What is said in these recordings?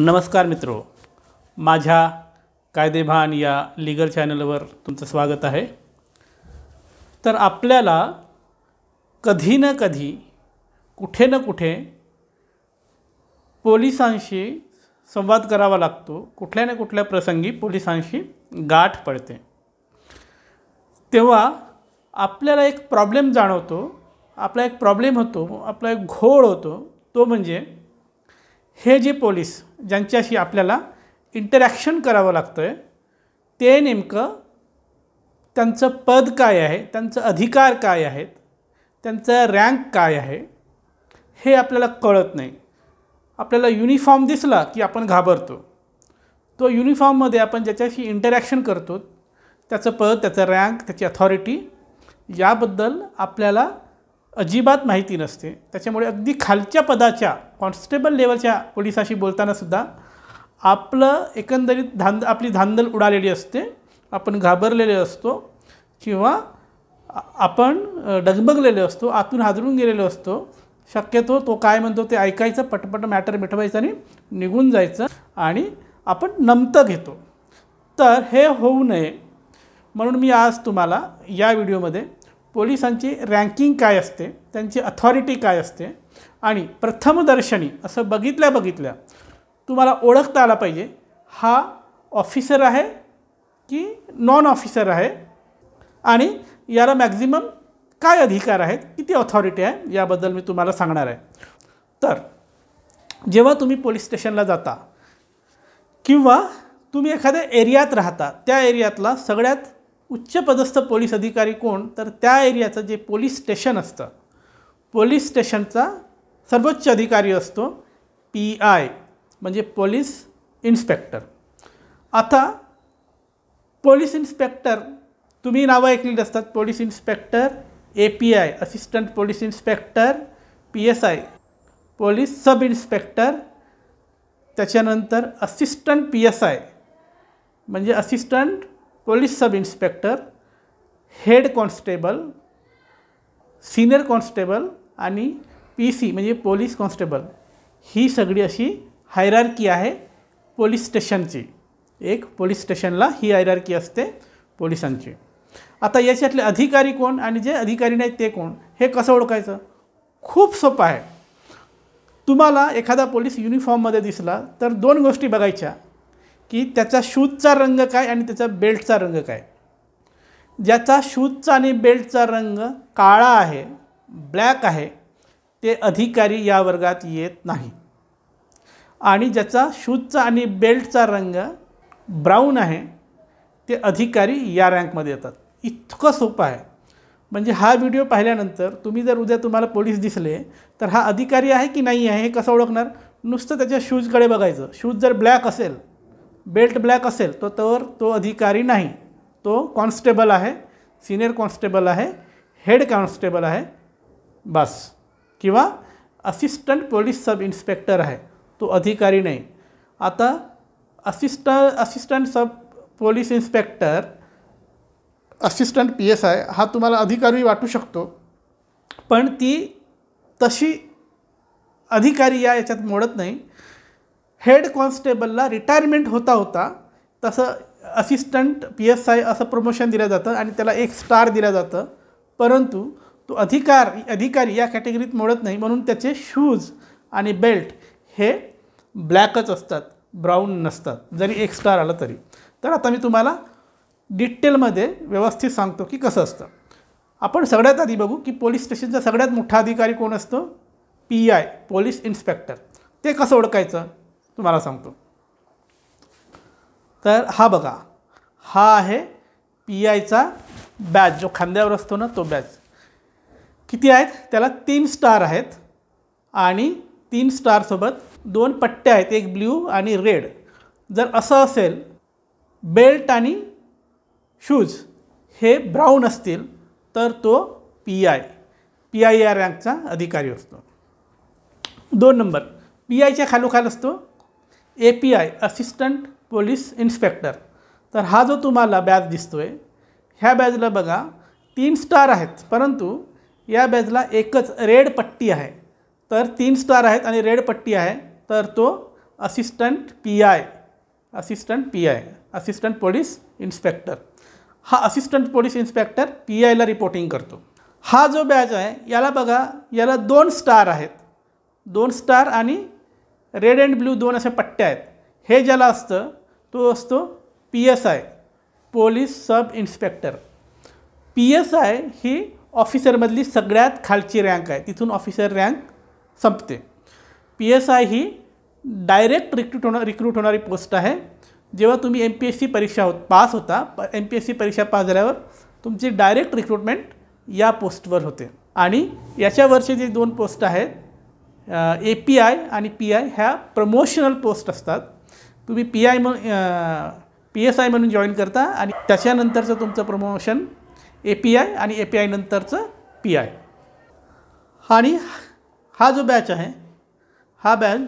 नमस्कार मित्रो. माझ्या कायदेभान या लिगल चॅनलवर तुमचं स्वागत आहे. तर आपल्याला कधी ना कधी कुठे ना कुठे पोलिसांशी संवाद करावा लागतो. कुठल्या ना कुठल्या प्रसंगी पोलिसांशी गाठ पडते. तेव्हा आपल्याला एक प्रॉब्लेम जाणवतो आपला एक प्रॉब्लेम होतो आपला एक घोळ होतो तो म्हणजे हे जे पोलीस ज्यांच्याशी आपल्याला इंटरॅक्शन करावं लागतं आहे ते नेमकं त्यांचं पद काय आहे त्यांचं अधिकार काय आहेत त्यांचं रँक काय आहे हे आपल्याला कळत नाही. आपल्याला युनिफॉर्म दिसला की आपण घाबरतो. तो युनिफॉर्ममध्ये आपण ज्याच्याशी इंटरॅक्शन करतो त्याचं पद त्याचं रँक त्याची अथॉरिटी याबद्दल आपल्याला अजिबात माहिती नसते. त्याच्यामुळे अगदी खालच्या पदाच्या कॉन्स्टेबल लेवलच्या पोलिसाशी बोलतानासुद्धा आपलं एकंदरीत धांद आपली धांदल उडालेली असते. आपण घाबरलेले असतो किंवा आपण डगबगलेलो असतो आतून हादरून गेलेलो असतो. शक्यतो तो काय म्हणतो ते ऐकायचं पटपट मॅटर मिटवायचं आणि निघून जायचं आणि आपण नमतं घेतो. तर हे होऊ नये. म्हणून मी आज तुम्हाला या व्हिडिओमध्ये पोलिसांची रँकिंग काय असते त्यांची अथॉरिटी काय असते आणि प्रथमदर्शनी असं बघितल्या बघितल्या तुम्हाला ओळखता आला पाहिजे हा ऑफिसर आहे की नॉन ऑफिसर आहे आणि याला मॅक्झिमम काय अधिकार आहेत किती ऑथॉरिटी आहे याबद्दल मी तुम्हाला सांगणार आहे. तर जेव्हा तुम्ही पोलीस स्टेशनला जाता किंवा तुम्ही एखाद्या एरियात राहता त्या एरियातला सगळ्यात उच्चपदस्थ पोलीस अधिकारी कोण तर त्या एरियाचं जे पोलीस स्टेशन असतं पोलीस स्टेशनचा सर्वोच्च अधिकारी असतो पी आय म्हणजे पोलीस इन्स्पेक्टर. आता पोलीस इन्स्पेक्टर तुम्ही नावं ऐकलेली असतात police inspector A P I assistant police inspector P S I police sub inspector त्याच्यानंतर असिस्टंट पी एस आय म्हणजे assistant police sub inspector head constable senior constable आणि P C म्हणजे police constable ही सगळी अशी हायरार्की आहे police स्टेशनची एक police स्टेशनला ही हायरार्की असते पोलिसांची. आता याच्यातले अधिकारी कोण आणि जे अधिकारी नाहीत ते कोण? हे कसं ओळखायचं? खूप सोपं आहे. तुम्हाला एखादा पोलीस युनिफॉर्ममध्ये दिसला तर दोन गोष्टी बघायच्या. की त्याचा शूजचा रंग काय आणि त्याचा बेल्टचा रंग काय? ज्याचा शूजचा आणि बेल्टचा रंग काळा आहे ब्लॅक आहे ते अधिकारी या वर्गात येत नाही. आणि ज्याचा शूजचा आणि बेल्टचा रंग ब्राऊन आहे ते अधिकारी या रँकमध्ये येतात. इतकं सोपं आहे. म्हणजे हा व्हिडिओ पाहिल्यानंतर तुम्ही जर उद्या तुम्हाला पोलीस दिसले तर हा अधिकारी आहे की नाही आहे हे कसं ओळखणार? नुसतं त्याच्या शूजकडे बघायचं. शूज जर ब्लॅक असेल बेल्ट ब्लॅक असेल तो तर तो अधिकारी नाही. तो कॉन्स्टेबल आहे सिनियर कॉन्स्टेबल आहे हेड कॉन्स्टेबल आहे बस. किंवा असिस्टंट पोलीस सब इन्स्पेक्टर आहे तो अधिकारी नाही. आता assist assistant sub police inspector assistant P S I हा तुम्हाला अधिकारी वाटू शकतो. पण ती तशी अधिकारी या याच्यात मोडत नाही. हेड कॉन्स्टेबलला रिटायरमेंट होता होता तसं असिस्टंट पी एस आय असं प्रमोशन दिलं जातं आणि त्याला एक स्टार दिलं जातं. परंतु तो अधिकार अधिकारी या कॅटेगरीत मोडत नाही म्हणून त्याचे शूज आणि बेल्ट हे ब्लॅकच असतात ब्राऊन नसतात जरी एक स्टार आलं तरी. तर आता मी तुम्हाला डिटेलमध्ये व्यवस्थित सांगतो की कसं असतं. आपण सगळ्यात आधी बघू की पोलीस स्टेशनचा सगळ्यात मोठा अधिकारी कोण असतो? P I police inspector. ते कसं ओळखायचं? तुम्हाला सांगतो. तर हा बघा हा आहे पी आयचा बॅच जो खांद्यावर असतो ना तो बॅच किती आहेत? त्याला तीन स्टार आहेत आणि तीन स्टारसोबत दोन पट्ट्या आहेत एक ब्ल्यू आणि रेड जर असं असेल बेल्ट आणि शूज हे ब्राऊन असतील तर तो पी आय पी आय या रँकचा अधिकारी असतो. दोन नंबर पी आयच्या खालोखाल असतो A P I assistant police inspector तर हा जो तुम्हाला बॅच दिसतो आहे ह्या बॅचला बघा तीन स्टार आहेत. परंतु या बॅचला एकच रेड पट्टी आहे. तर तीन स्टार आहेत आणि रेड पट्टी आहे. तर तो assistant P I assistant P I assistant police inspector हा असिस्टंट पोलीस इन्स्पेक्टर पी आयला रिपोर्टिंग करतो. हा जो बॅच आहे याला बघा याला दोन स्टार आहेत. दोन स्टार आणि रेड अँड ब्ल्यू दोन अशा पट्ट्या आहेत. हे ज्याला असतं तो असतो P S I police sub inspector. P S I ही ऑफिसरमधली सगळ्यात खालची रँक आहे. तिथून ऑफिसर रँक संपते. पी एस आय ही डायरेक्ट रिक्रूट होणार रिक्रूट होणारी पोस्ट आहे. जेव्हा तुम्ही एम पी एस सी परीक्षा हो पास होता प एम पी एस सी परीक्षा पास झाल्यावर तुमची डायरेक्ट रिक्रुटमेंट या पोस्टवर होते. आणि याच्यावरचे जे दोन पोस्ट आहेत ए पी आय आणि पी आय ह्या प्रमोशनल पोस्ट असतात. तुम्ही पी आय म्हणून पी एस आय म्हणून जॉईन करता आणि त्याच्यानंतरचं तुमचं प्रमोशन ए पी आय आणि ए पी आय नंतरचं पी आय आणि हा जो बॅच आहे हा batch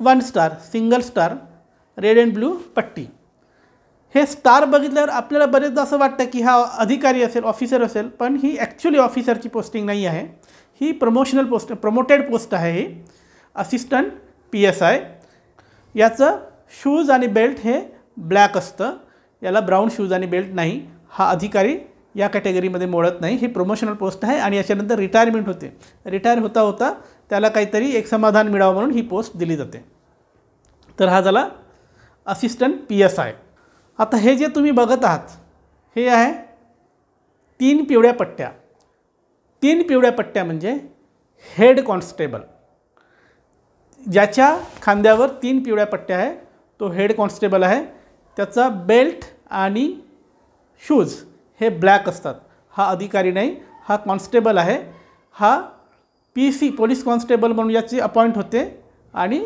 one star single star red and blue पट्टी. हे स्टार बघितल्यावर आपल्याला बरेचदा असं वाटतं की हा अधिकारी असेल ऑफिसर असेल पण ही ॲक्च्युली ऑफिसरची पोस्टिंग नाही आहे. ही प्रमोशनल पोस्ट प्रमोटेड पोस्ट आहे ही. असिस्टंट पी एस आय याचं शूज आणि बेल्ट हे ब्लॅक असतं. याला ब्राऊन शूज आणि बेल्ट नाही. हा अधिकारी या कॅटेगरीमध्ये मोडत नाही. ही प्रमोशनल पोस्ट आहे आणि याच्यानंतर रिटायरमेंट होते. रिटायर होता होता त्याला काहीतरी एक समाधान मिळावं म्हणून ही पोस्ट दिली जाते. तर हा झाला असिस्टंट पी एस आय आता हे जे तुम्ही बघत आहात हे आहे तीन पिवळ्या पट्ट्या. तीन पिवळ्या पट्ट्या म्हणजे हेड कॉन्स्टेबल ज्याच्या खांद्यावर तीन पिवळ्या पट्ट्या आहे तो हेड कॉन्स्टेबल आहे. त्याचा बेल्ट आणि शूज हे ब्लॅक असतात. हा अधिकारी नाही हा कॉन्स्टेबल आहे. हा पी सी पोलीस कॉन्स्टेबल म्हणून याची अपॉइंट होते आणि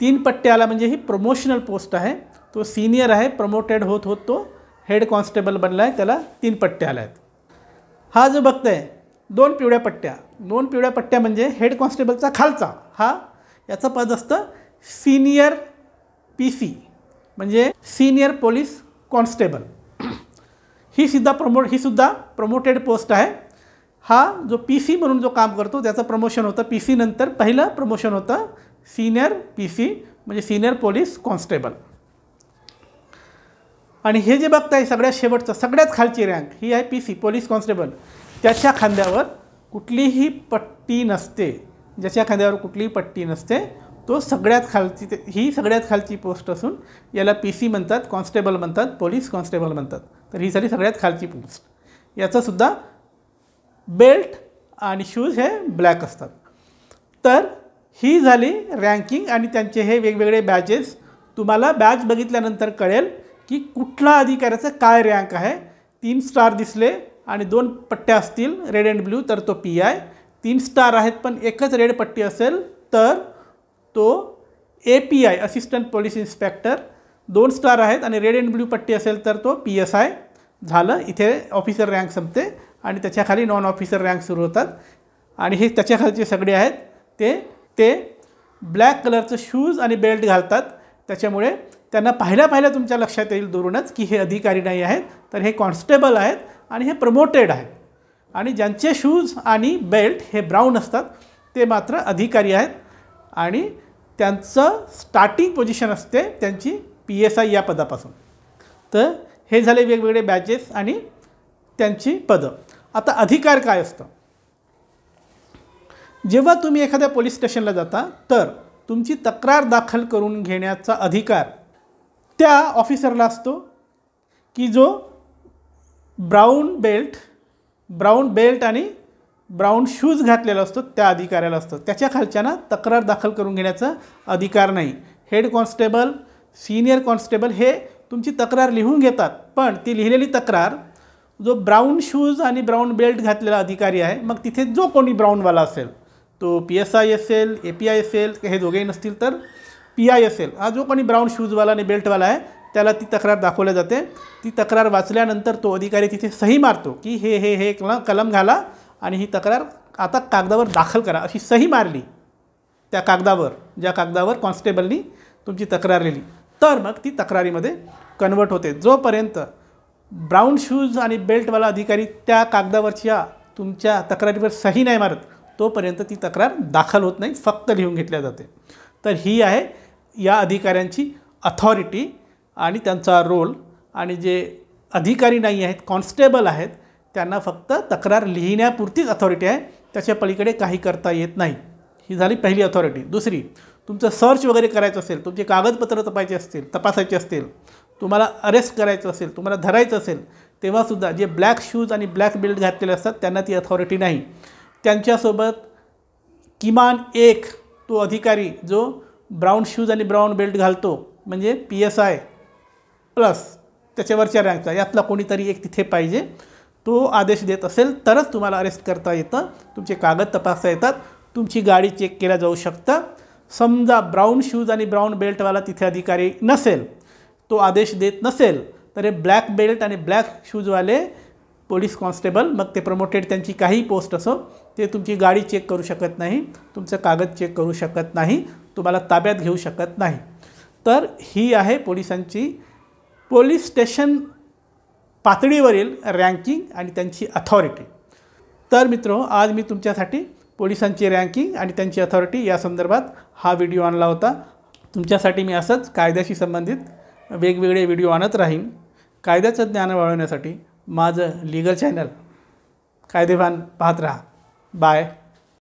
तीन पट्टे आला म्हणजे ही प्रमोशनल पोस्ट आहे. तो सिनियर आहे प्रमोटेड होत होत तो हेड कॉन्स्टेबल बनला आहे त्याला तीन पट्टे आल्या आहेत. हा जो बघताय दोन पिवळ्या पट्ट्या. दोन पिवळ्या पट्ट्या म्हणजे हेड कॉन्स्टेबलचा खालचा. हा? याचं पद असतं सिनियर पी सी म्हणजे सिनियर पोलीस कॉन्स्टेबल ही सुद्धा प्रमोट ही सुद्धा प्रमोटेड पोस्ट आहे. हा जो पी सी म्हणून जो काम करतो त्याचं प्रमोशन होतं पी सी नंतर. पहिलं प्रमोशन होतं सिनियर पी सी म्हणजे सिनियर पोलीस कॉन्स्टेबल आणि हे जे बघताय सगळ्यात शेवटचं सगळ्यात खालची रँक ही आहे पी सी पोलीस कॉन्स्टेबल त्याच्या खांद्यावर कुठलीही पट्टी नसते. ज्याच्या खांद्यावर कुठलीही पट्टी नसते तो सगळ्यात खालची ही सगळ्यात खालची पोस्ट असून याला पी सी म्हणतात कॉन्स्टेबल म्हणतात पोलीस कॉन्स्टेबल म्हणतात. तर ही झाली सगळ्यात खालची पोस्ट. याचंसुद्धा बेल्ट आणि शूज हे ब्लॅक असतात. तर ही झाली रँकिंग आणि त्यांचे हे वेगवेगळे बॅचेस तुम्हाला बॅच बघितल्यानंतर कळेल की कुठला अधिकाऱ्याचं काय रँक आहे. तीन स्टार दिसले आणि दोन पट्ट्या असतील रेड अँड ब्ल्यू तर तो पी आय तीन स्टार आहेत पण एकच रेड पट्टी असेल तर तो A P I assistant police inspector दोन स्टार आहेत आणि रेड अँड ब्ल्यू पट्टी असेल तर तो पी एस आय झालं इथे ऑफिसर रँक संपते आणि त्याच्याखाली नॉन ऑफिसर रँक सुरू होतात. आणि हे त्याच्याखालचे सगळे आहेत ते ते ब्लॅक कलरचं शूज आणि बेल्ट घालतात. त्याच्यामुळे त्यांना पाहिल्या पाहिल्या तुमच्या लक्षात येईल दुरूनच की हे अधिकारी नाही आहेत तर हे कॉन्स्टेबल आहेत. आणि हे प्रमोटेड आहेत आणि ज्यांचे शूज आणि बेल्ट हे ब्राऊन असतात ते मात्र अधिकारी आहेत. आणि त्यांचं स्टार्टिंग पोझिशन असते त्यांची पी एस आय या पदापासून. तर हे झाले वेगवेगळे बॅचेस आणि त्यांची पदं. आता अधिकार काय असतं? जेव्हा तुम्ही एखाद्या पोलीस स्टेशनला जाता तर तुमची तक्रार दाखल करून घेण्याचा अधिकार त्या ऑफिसरला असतो की जो ब्राऊन बेल्ट ब्राऊन बेल्ट आणि ब्राऊन शूज घातलेला असतो त्या अधिकाऱ्याला असतो. त्याच्या खालच्यानं तक्रार दाखल करून घेण्याचा अधिकार नाही. हेड कॉन्स्टेबल सिनियर कॉन्स्टेबल हे तुमची तक्रार लिहून घेतात पण ती लिहिलेली तक्रार जो ब्राऊन शूज आणि ब्राऊन बेल्ट घातलेला अधिकारी आहे मग तिथे जो कोणी ब्राऊनवाला असेल तो पी एस आय असेल ए पी आय असेल हे दोघेही नसतील तर पी आय असेल. हा जो कोणी ब्राऊन शूजवाला आणि बेल्टवाला आहे त्याला ती तक्रार दाखवल्या जाते. ती तक्रार वाचल्यानंतर तो अधिकारी तिथे सही मारतो की हे हे हे कलम कलम घाला आणि ही तक्रार आता कागदावर दाखल करा. अशी सही मारली त्या कागदावर ज्या कागदावर कॉन्स्टेबलनी तुमची तक्रार लिहिली. तर मग ती तक्रारीमध्ये कन्वर्ट होते. जोपर्यंत ब्राऊन शूज आणि बेल्टवाला अधिकारी त्या कागदावरच्या तुमच्या तक्रारीवर सही नाही मारत तोपर्यंत ती तक्रार दाखल होत नाही फक्त लिहून घेतल्या जाते. तर ही आहे या अधिकाऱ्यांची अथॉरिटी आणि त्यांचा रोल आणि जे अधिकारी नाही आहेत कॉन्स्टेबल आहेत त्यांना फक्त तक्रार लिहिण्यापुरतीच अथॉरिटी आहे. त्याच्या पलीकडे काही करता येत नाही. ही झाली पहिली अथॉरिटी दुसरी तुमचं सर्च वगैरे करायचं असेल तुमचे कागदपत्र तपायचे असतील तपासायचे असतील तुम्हाला अरेस्ट करायचं असेल तुम्हाला धरायचं असेल तेव्हासुद्धा जे ब्लॅक शूज आणि ब्लॅक बेल्ट घातलेले असतात त्यांना ती अथॉरिटी नाही. त्यांच्यासोबत किमान एक तो अधिकारी जो ब्राऊन शूज आणि ब्राऊन बेल्ट घालतो म्हणजे पी एस आय प्लस त्याच्यावरच्या रँकचा यातला कोणीतरी एक तिथे पाहिजे. तो आदेश देत असेल तरच तुम्हाला अरेस्ट करता येतं. तुमचे कागद तपासता येतात. तुमची गाडी चेक केल्या जाऊ शकतं. समजा ब्राऊन शूज आणि ब्राऊन बेल्टवाला तिथे अधिकारी नसेल तो आदेश देत नसेल तर हे ब्लॅक बेल्ट आणि ब्लॅक शूजवाले पोलीस कॉन्स्टेबल मग ते प्रमोटेड त्यांची काही पोस्ट असो ते तुमची गाडी चेक करू शकत नाही तुमचं कागद चेक करू शकत नाही तुम्हाला ताब्यात घेऊ शकत नाही. तर ही आहे पोलिसांची पोलीस स्टेशन पातळीवरील रँकिंग आणि त्यांची अथॉरिटी तर मित्र आज मी तुमच्यासाठी पोलिसांची रँकिंग आणि त्यांची अथॉरिटी या संदर्भात हा व्हिडिओ आणला होता. तुमच्यासाठी मी असंच कायद्याशी संबंधित वेगवेगळे व्हिडिओ आणत राहीन. कायद्याचं ज्ञान वाढवण्यासाठी माझं लिगल चॅनल कायदेभान पाहत राहा. बाय